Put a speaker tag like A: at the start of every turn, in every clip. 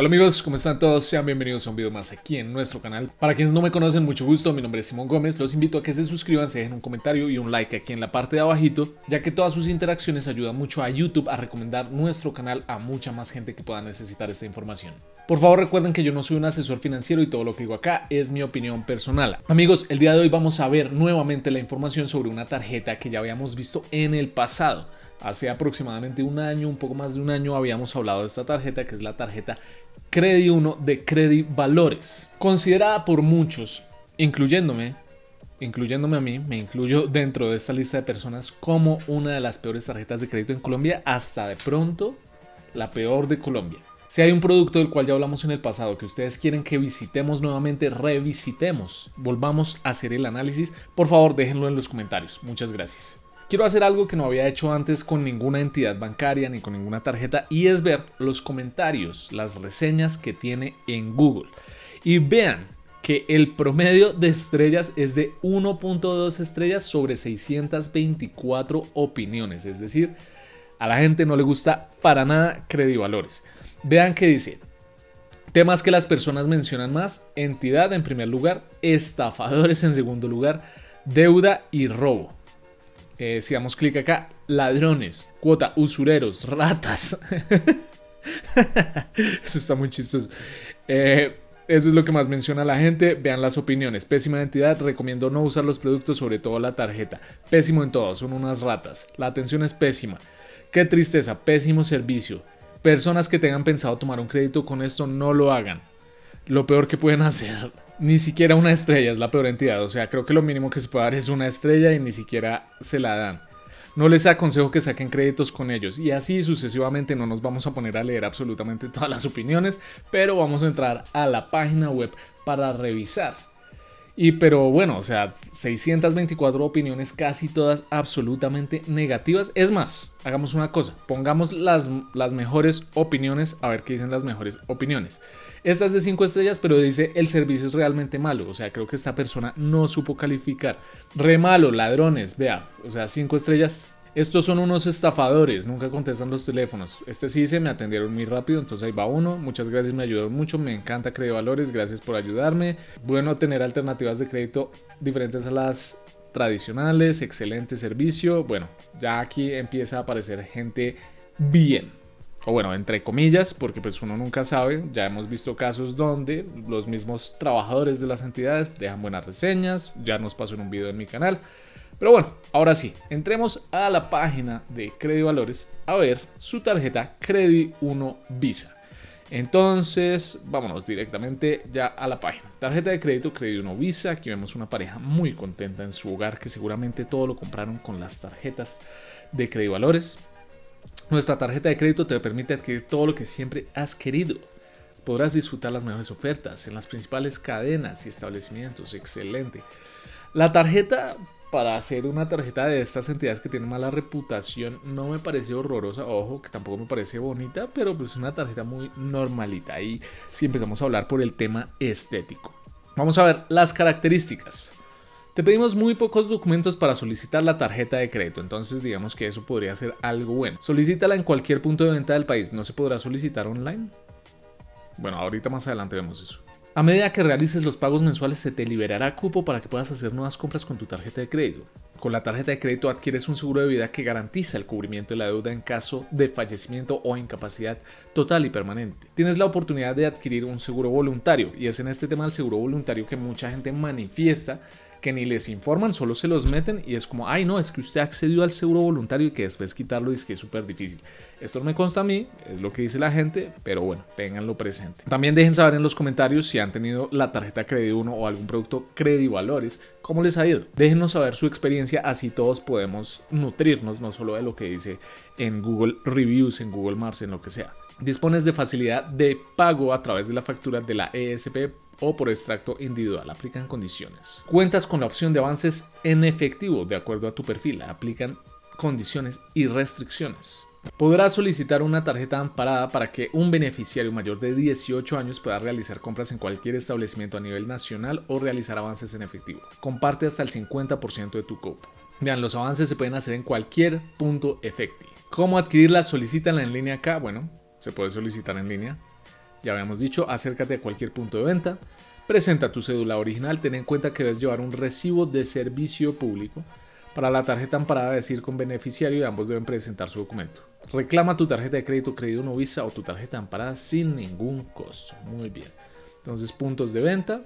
A: Hola amigos, ¿cómo están todos? Sean bienvenidos a un video más aquí en nuestro canal. Para quienes no me conocen, mucho gusto, mi nombre es Simón Gómez, los invito a que se suscriban, se dejen un comentario y un like aquí en la parte de abajito, ya que todas sus interacciones ayudan mucho a YouTube a recomendar nuestro canal a mucha más gente que pueda necesitar esta información. Por favor recuerden que yo no soy un asesor financiero y todo lo que digo acá es mi opinión personal. Amigos, el día de hoy vamos a ver nuevamente la información sobre una tarjeta que ya habíamos visto en el pasado. Hace aproximadamente un año, un poco más de un año, habíamos hablado de esta tarjeta, que es la tarjeta Credi 1 de Credi Valores. Considerada por muchos, incluyéndome, incluyéndome a mí, me incluyo dentro de esta lista de personas como una de las peores tarjetas de crédito en Colombia, hasta de pronto la peor de Colombia. Si hay un producto del cual ya hablamos en el pasado que ustedes quieren que visitemos nuevamente, revisitemos, volvamos a hacer el análisis, por favor déjenlo en los comentarios. Muchas gracias. Quiero hacer algo que no había hecho antes con ninguna entidad bancaria ni con ninguna tarjeta y es ver los comentarios, las reseñas que tiene en Google. Y vean que el promedio de estrellas es de 1.2 estrellas sobre 624 opiniones. Es decir, a la gente no le gusta para nada Credivalores. Vean que dice, temas que las personas mencionan más, entidad en primer lugar, estafadores en segundo lugar, deuda y robo. Eh, si damos clic acá, ladrones, cuota, usureros, ratas. eso está muy chistoso. Eh, eso es lo que más menciona la gente. Vean las opiniones. Pésima entidad. Recomiendo no usar los productos, sobre todo la tarjeta. Pésimo en todo. Son unas ratas. La atención es pésima. Qué tristeza. Pésimo servicio. Personas que tengan pensado tomar un crédito con esto, no lo hagan. Lo peor que pueden hacer ni siquiera una estrella es la peor entidad. O sea, creo que lo mínimo que se puede dar es una estrella y ni siquiera se la dan. No les aconsejo que saquen créditos con ellos y así sucesivamente no nos vamos a poner a leer absolutamente todas las opiniones, pero vamos a entrar a la página web para revisar. Y pero bueno, o sea, 624 opiniones, casi todas absolutamente negativas. Es más, hagamos una cosa, pongamos las, las mejores opiniones, a ver qué dicen las mejores opiniones. Esta es de 5 estrellas, pero dice el servicio es realmente malo. O sea, creo que esta persona no supo calificar. Re malo, ladrones, vea. O sea, 5 estrellas. Estos son unos estafadores, nunca contestan los teléfonos. Este sí se me atendieron muy rápido, entonces ahí va uno. Muchas gracias, me ayudaron mucho. Me encanta Crédito Valores, gracias por ayudarme. Bueno tener alternativas de crédito diferentes a las tradicionales, excelente servicio. Bueno, ya aquí empieza a aparecer gente bien o bueno, entre comillas, porque pues uno nunca sabe, ya hemos visto casos donde los mismos trabajadores de las entidades dejan buenas reseñas, ya nos pasó en un video en mi canal. Pero bueno, ahora sí, entremos a la página de Credit Valores a ver su tarjeta Credit 1 Visa. Entonces, vámonos directamente ya a la página. Tarjeta de crédito Credit 1 Visa. Aquí vemos una pareja muy contenta en su hogar que seguramente todo lo compraron con las tarjetas de Credit Valores. Nuestra tarjeta de crédito te permite adquirir todo lo que siempre has querido. Podrás disfrutar las mejores ofertas en las principales cadenas y establecimientos. Excelente. La tarjeta, para hacer una tarjeta de estas entidades que tienen mala reputación, no me parece horrorosa. Ojo, que tampoco me parece bonita, pero pues es una tarjeta muy normalita. Y si empezamos a hablar por el tema estético. Vamos a ver las características. Te pedimos muy pocos documentos para solicitar la tarjeta de crédito, entonces digamos que eso podría ser algo bueno. Solicítala en cualquier punto de venta del país, ¿no se podrá solicitar online? Bueno, ahorita más adelante vemos eso. A medida que realices los pagos mensuales se te liberará cupo para que puedas hacer nuevas compras con tu tarjeta de crédito. Con la tarjeta de crédito adquieres un seguro de vida que garantiza el cubrimiento de la deuda en caso de fallecimiento o incapacidad total y permanente. Tienes la oportunidad de adquirir un seguro voluntario y es en este tema el seguro voluntario que mucha gente manifiesta que ni les informan, solo se los meten y es como, ay no, es que usted accedió al seguro voluntario y que después quitarlo es que es súper difícil. Esto no me consta a mí, es lo que dice la gente, pero bueno, tenganlo presente. También dejen saber en los comentarios si han tenido la tarjeta Credit 1 o algún producto Valores, cómo les ha ido. Déjenos saber su experiencia, así todos podemos nutrirnos no solo de lo que dice en Google Reviews, en Google Maps, en lo que sea. Dispones de facilidad de pago a través de la factura de la ESP o por extracto individual. Aplican condiciones. Cuentas con la opción de avances en efectivo de acuerdo a tu perfil. Aplican condiciones y restricciones. Podrás solicitar una tarjeta amparada para que un beneficiario mayor de 18 años pueda realizar compras en cualquier establecimiento a nivel nacional o realizar avances en efectivo. Comparte hasta el 50% de tu cupo. Vean, los avances se pueden hacer en cualquier punto efectivo. ¿Cómo adquirirla? Solicítala en línea acá. Bueno, se puede solicitar en línea. Ya habíamos dicho, acércate a cualquier punto de venta, presenta tu cédula original, ten en cuenta que debes llevar un recibo de servicio público. Para la tarjeta amparada decir con beneficiario y ambos deben presentar su documento. Reclama tu tarjeta de crédito, crédito no visa o tu tarjeta amparada sin ningún costo. Muy bien. Entonces, puntos de venta.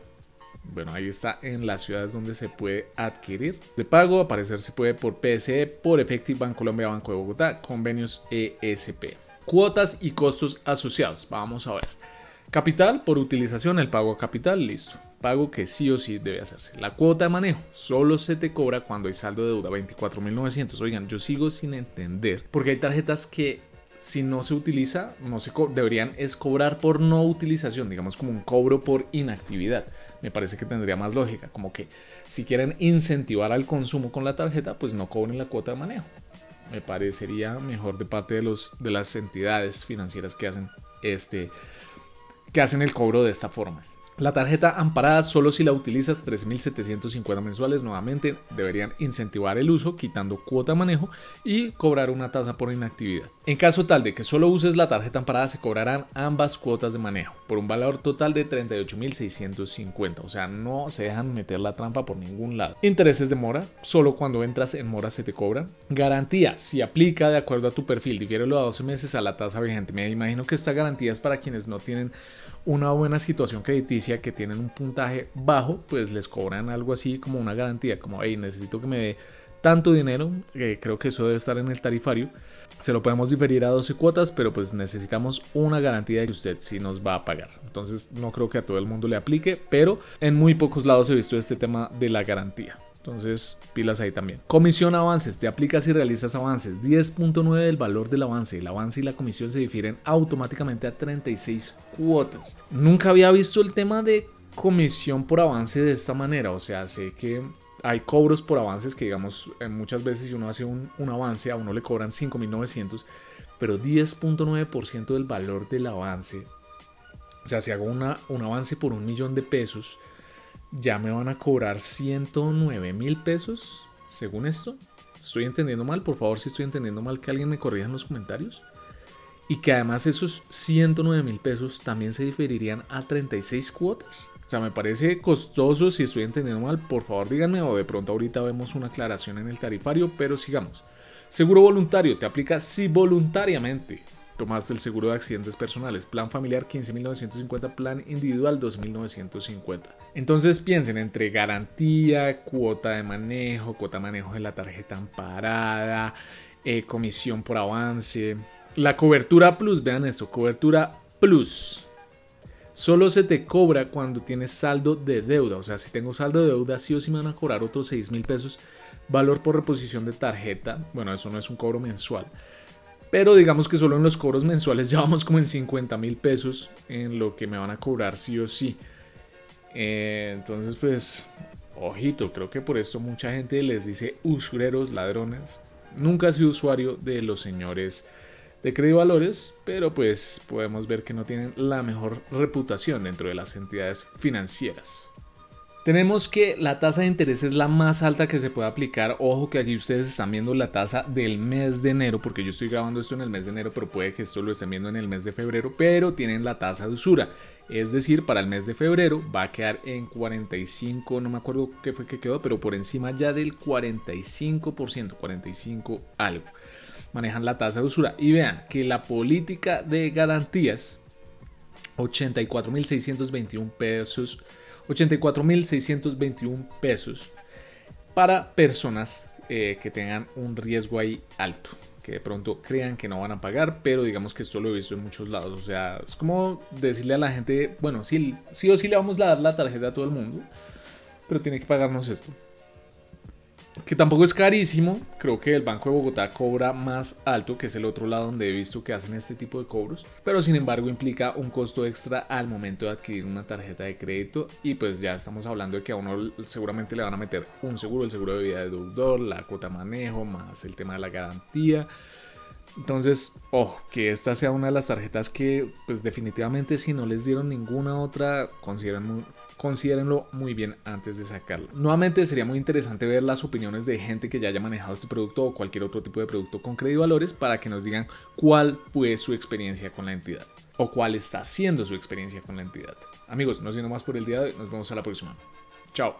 A: Bueno, ahí está en las ciudades donde se puede adquirir. De pago, aparecer se puede por PSE, por Efective Banco Colombia, Banco de Bogotá, convenios ESP. Cuotas y costos asociados. Vamos a ver. Capital, por utilización, el pago a capital, listo. Pago que sí o sí debe hacerse. La cuota de manejo solo se te cobra cuando hay saldo de deuda 24.900. Oigan, yo sigo sin entender porque hay tarjetas que si no se utiliza, no se deberían es cobrar por no utilización, digamos como un cobro por inactividad. Me parece que tendría más lógica, como que si quieren incentivar al consumo con la tarjeta, pues no cobren la cuota de manejo. Me parecería mejor de parte de, los, de las entidades financieras que hacen este que hacen el cobro de esta forma. La tarjeta amparada solo si la utilizas 3.750 mensuales nuevamente deberían incentivar el uso quitando cuota manejo y cobrar una tasa por inactividad. En caso tal de que solo uses la tarjeta amparada se cobrarán ambas cuotas de manejo por un valor total de 38.650, o sea no se dejan meter la trampa por ningún lado. Intereses de mora, solo cuando entras en mora se te cobra. Garantía, si aplica de acuerdo a tu perfil, difiérelo a 12 meses a la tasa vigente. Me imagino que esta garantía es para quienes no tienen una buena situación crediticia que tienen un puntaje bajo, pues les cobran algo así como una garantía, como, hey, necesito que me dé tanto dinero, que creo que eso debe estar en el tarifario. Se lo podemos diferir a 12 cuotas, pero pues necesitamos una garantía de que usted sí nos va a pagar. Entonces no creo que a todo el mundo le aplique, pero en muy pocos lados he visto este tema de la garantía. Entonces, pilas ahí también. Comisión avances. Te aplicas y realizas avances. 10.9 del valor del avance. El avance y la comisión se difieren automáticamente a 36 cuotas. Nunca había visto el tema de comisión por avance de esta manera. O sea, sé que hay cobros por avances que, digamos, eh, muchas veces si uno hace un, avance, a uno le cobran 5.900, pero 10.9% del valor del avance. O sea, si hago una, un avance por un millón de pesos ya me van a cobrar 109 mil pesos, según esto. ¿Estoy entendiendo mal? Por favor, si estoy entendiendo mal, que alguien me corrija en los comentarios. Y que además esos 109 mil pesos también se diferirían a 36 cuotas. O sea, me parece costoso si estoy entendiendo mal. Por favor, díganme o de pronto ahorita vemos una aclaración en el tarifario, pero sigamos. Seguro voluntario te aplica si voluntariamente tomaste el seguro de accidentes personales, plan familiar 15.950, plan individual 2.950. Entonces piensen entre garantía, cuota de manejo, cuota de manejo de la tarjeta amparada, eh, comisión por avance. La cobertura plus, vean esto, cobertura plus. Solo se te cobra cuando tienes saldo de deuda. O sea, si tengo saldo de deuda, sí o sí me van a cobrar otros 6 mil pesos. Valor por reposición de tarjeta. Bueno, eso no es un cobro mensual. Pero digamos que solo en los cobros mensuales llevamos como en 50 mil pesos en lo que me van a cobrar sí o sí. Eh, entonces, pues, ojito, creo que por esto mucha gente les dice usureros, ladrones. Nunca he sido usuario de los señores de crédito valores, pero pues podemos ver que no tienen la mejor reputación dentro de las entidades financieras. Tenemos que la tasa de interés es la más alta que se puede aplicar. Ojo que aquí ustedes están viendo la tasa del mes de enero, porque yo estoy grabando esto en el mes de enero, pero puede que esto lo estén viendo en el mes de febrero, pero tienen la tasa de usura. Es decir, para el mes de febrero va a quedar en 45, no me acuerdo qué fue que quedó, pero por encima ya del 45%, 45 algo. Manejan la tasa de usura. Y vean que la política de garantías, 84.621 pesos 84.621 pesos para personas eh, que tengan un riesgo ahí alto, que de pronto crean que no van a pagar, pero digamos que esto lo he visto en muchos lados. O sea, es como decirle a la gente, bueno, sí, sí o sí le vamos a dar la tarjeta a todo el mundo, pero tiene que pagarnos esto que tampoco es carísimo. Creo que el Banco de Bogotá cobra más alto, que es el otro lado donde he visto que hacen este tipo de cobros, pero sin embargo implica un costo extra al momento de adquirir una tarjeta de crédito y pues ya estamos hablando de que a uno seguramente le van a meter un seguro, el seguro de vida de deudor, la cuota manejo, más el tema de la garantía. Entonces, ojo, que esta sea una de las tarjetas que pues definitivamente si no les dieron ninguna otra, consideran considérenlo muy bien antes de sacarlo. Nuevamente sería muy interesante ver las opiniones de gente que ya haya manejado este producto o cualquier otro tipo de producto con crédito valores para que nos digan cuál fue su experiencia con la entidad. o cuál está siendo su experiencia con la entidad. Amigos, no siendo más por el día de hoy, nos vemos a la próxima. Chao.